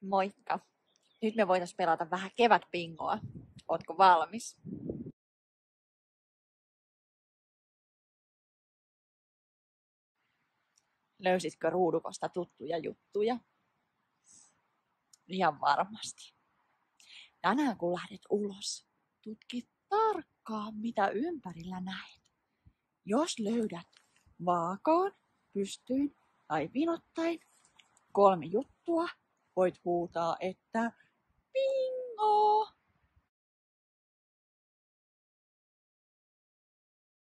Moikka! Nyt me voitais pelata vähän kevätpingoa. Ootko valmis? Löysitkö ruudukosta tuttuja juttuja? Ihan varmasti. Tänään kun lähdet ulos, tutki tarkkaan mitä ympärillä näet. Jos löydät vaakaan, pystyyn tai vinottain kolme juttua, voit huutaa, että!